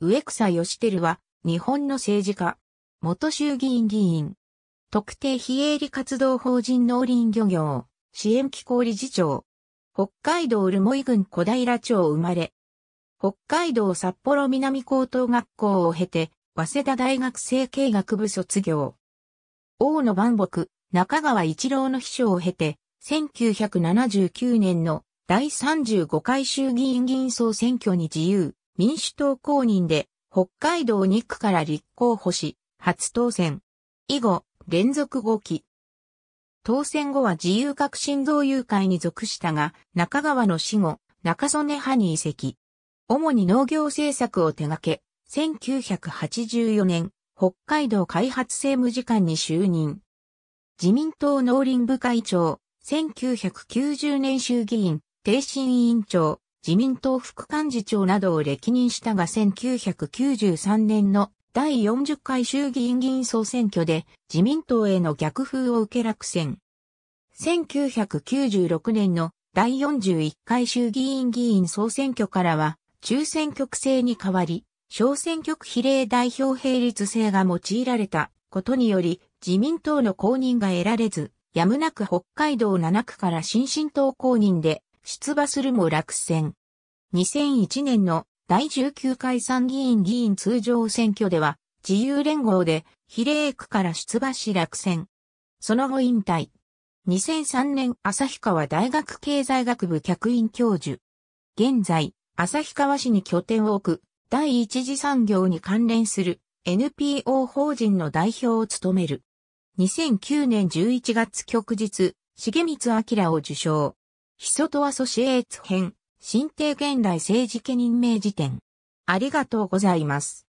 植草義輝は、日本の政治家、元衆議院議員、特定非営利活動法人農林漁業、支援機構理事長、北海道留萌郡小平町生まれ、北海道札幌南高等学校を経て、早稲田大学政経学部卒業。大野万木、中川一郎の秘書を経て、1979年の第35回衆議院議員総選挙に自由、民主党公認で北海道2区から立候補し、初当選。以後、連続5期。当選後は自由革新同友会に属したが、中川の死後、中曽根派に移籍。主に農業政策を手掛け、1984年、北海道開発政務次官に就任。自民党農林部会長、1990年衆議院、定審委員長、自民党副幹事長などを歴任したが1993年の第40回衆議院議員総選挙で自民党への逆風を受け落選。1996年の第41回衆議院議員総選挙からは中選挙区制に変わり、小選挙区比例代表並立制が用いられたことにより自民党の公認が得られず、やむなく北海道7区から新進党公認で出馬するも落選。2001年の第19回参議院議員通常選挙では自由連合で比例区から出馬し落選。その後引退。2003年旭川大学経済学部客員教授。現在、旭川市に拠点を置く第一次産業に関連する NPO 法人の代表を務める。2009年11月旭日、重光明を受賞。ヒソトアソシエーツ編、新帝現代政治家任命辞典。ありがとうございます。